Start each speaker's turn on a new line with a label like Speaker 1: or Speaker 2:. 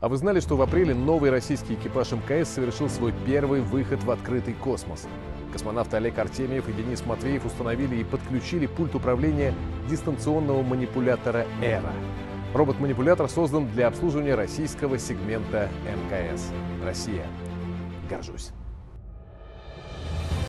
Speaker 1: А вы знали, что в апреле новый российский экипаж МКС совершил свой первый выход в открытый космос? Космонавты Олег Артемьев и Денис Матвеев установили и подключили пульт управления дистанционного манипулятора «Эра». Робот-манипулятор создан для обслуживания российского сегмента МКС. Россия. Горжусь.